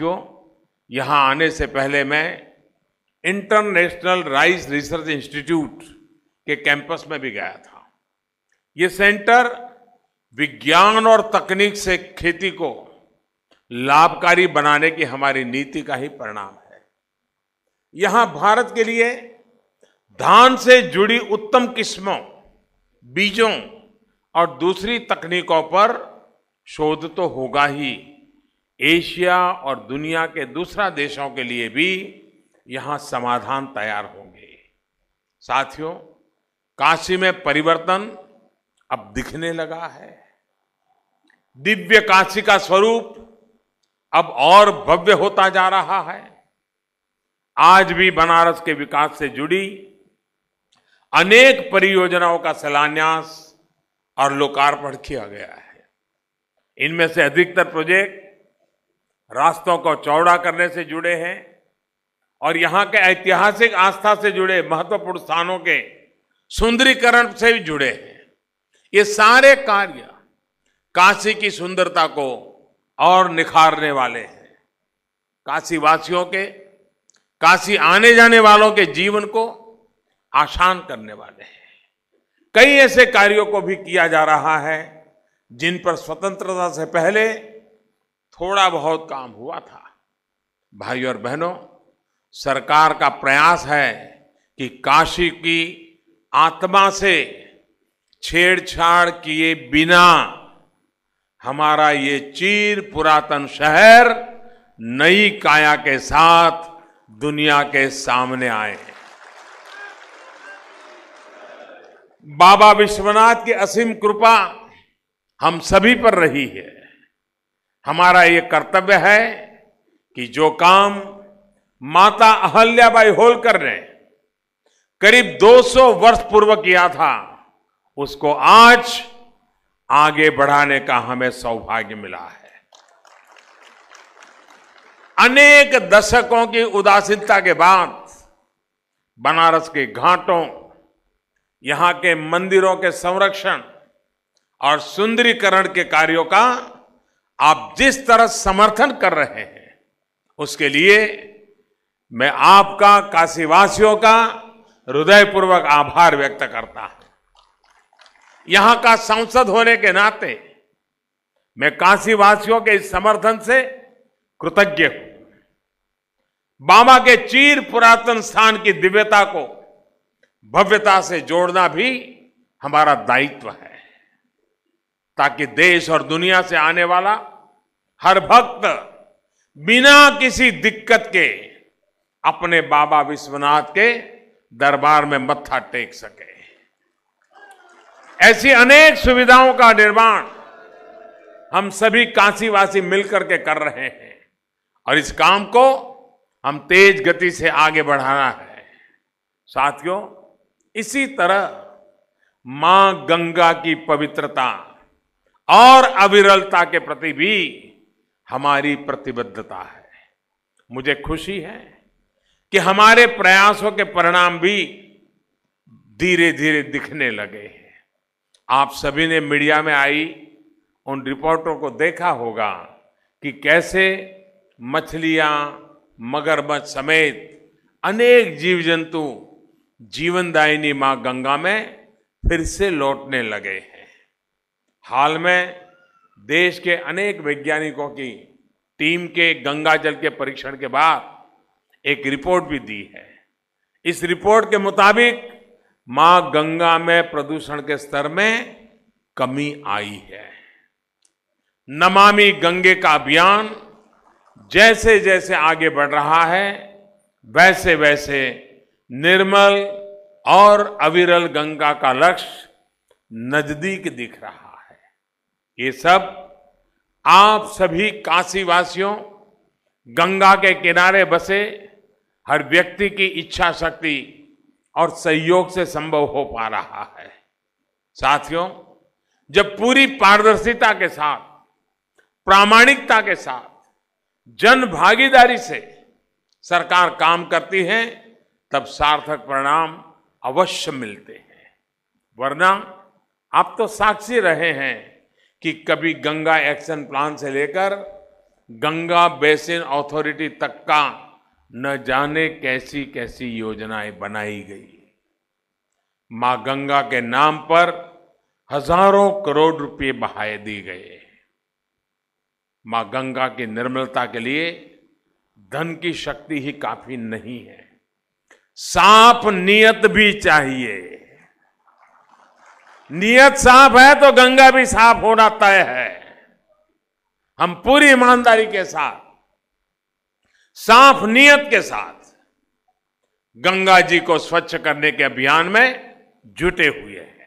क्यों यहाँ आने से पहले मैं इंटरनेशनल राइस रिसर्च इंस्टीट्यूट के कैंपस में भी गया था। ये सेंटर विज्ञान और तकनीक से खेती को लाभकारी बनाने की हमारी नीति का ही परिणाम है। यहाँ भारत के लिए धान से जुड़ी उत्तम किस्मों, बीजों और दूसरी तकनीकों पर शोध तो होगा ही। एशिया और दुनिया के दूसरा देशों के लिए भी यहाँ समाधान तैयार होंगे। साथियों, काशी में परिवर्तन अब दिखने लगा है। दिव्य काशी का स्वरूप अब और भव्य होता जा रहा है। आज भी बनारस के विकास से जुड़ी अनेक परियोजनाओं का शिलान्यास और लोकार्पण किया गया है। इनमें से अधिकतर प्रोजेक्ट रास्तों को चौड़ा करने से जुड़े हैं और यहाँ के ऐतिहासिक आस्था से जुड़े, महत्वपूर्ण स्थानों के सुंदरीकरण से भी जुड़े हैं। ये सारे कार्य काशी की सुंदरता को और निखारने वाले हैं। काशी वासियों के, काशी आने जाने वालों के जीवन को आसान करने वाले हैं। कई ऐसे कार्यों को भी किया जा रहा है जिन पर स्वतंत्रता से पहले थोड़ा बहुत काम हुआ था। भाई और बहनों, सरकार का प्रयास है कि काशी की आत्मा से छेड़छाड़ किए बिना हमारा ये चीर पुरातन शहर नई काया के साथ दुनिया के सामने आए बाबा विश्वनाथ की असीम कृपा हम सभी पर रही है। हमारा ये कर्तव्य है कि जो काम माता अहल्याबाई होलकर ने करीब 200 वर्ष पूर्व किया था, उसको आज आगे बढ़ाने का हमें सौभाग्य मिला है। अनेक दशकों की उदासीनता के बाद बनारस के घाटों, यहाँ के मंदिरों के संरक्षण और सुंदरीकरण के कार्यों का आप जिस तरह समर्थन कर रहे हैं, उसके लिए मैं आपका काशीवासियों का हृदयपूर्वक आभार व्यक्त करता हूँ। यहाँ का सांसद होने के नाते मैं काशीवासियों के इस समर्थन से कृतज्ञ हूँ। बाबा के चीर पुरातन स्थान की दिव्यता को भव्यता से जोड़ना भी हमारा दायित्व है, ताकि देश और दुनिया से आने वाला हर भक्त बिना किसी दिक्कत के अपने बाबा विश्वनाथ के दरबार में मत्था टेक सके। ऐसी अनेक सुविधाओं का निर्माण हम सभी काशीवासी मिलकर के कर रहे हैं और इस काम को हम तेज गति से आगे बढ़ाना है। साथियों, इसी तरह माँ गंगा की पवित्रता और अविरलता के प्रति भी हमारी प्रतिबद्धता है। मुझे खुशी है कि हमारे प्रयासों के परिणाम भी धीरे धीरे दिखने लगे हैं। आप सभी ने मीडिया में आई, उन रिपोर्टों को देखा होगा कि कैसे मछलियाँ, मगरमच्छ समेत अनेक जीव जंतु जीवनदायिनी माँ गंगा में फिर से लौटने लगे हैं। हाल में देश के अनेक वैज्ञानिकों की टीम के गंगा जल के परीक्षण के बाद एक रिपोर्ट भी दी है। इस रिपोर्ट के मुताबिक माँ गंगा में प्रदूषण के स्तर में कमी आई है। नमामि गंगे का अभियान जैसे जैसे आगे बढ़ रहा है वैसे वैसे निर्मल और अविरल गंगा का लक्ष्य नज़दीक दिख रहा है ये सब आप सभी काशीवासियों, गंगा के किनारे बसे हर व्यक्ति की इच्छा शक्ति और सहयोग से संभव हो पा रहा है। साथियों, जब पूरी पारदर्शिता के साथ, प्रामाणिकता के साथ, जन भागीदारी से सरकार काम करती है, तब सार्थक परिणाम अवश्य मिलते हैं। वरना आप तो साक्षी रहे हैं। कि कभी गंगा एक्शन प्लान से लेकर गंगा बेसिन अथॉरिटी तक का न जाने कैसी कैसी योजनाएँ बनाई गई। माँ गंगा के नाम पर हज़ारों करोड़ रुपए बहाए दिए गए माँ गंगा की निर्मलता के लिए धन की शक्ति ही काफ़ी नहीं है। साफ़ नियत भी चाहिए। नियत साफ़ है तो गंगा भी साफ़ होना तय है। हम पूरी ईमानदारी के साथ, साफ़ नियत के साथ गंगा जी को स्वच्छ करने के अभियान में जुटे हुए हैं।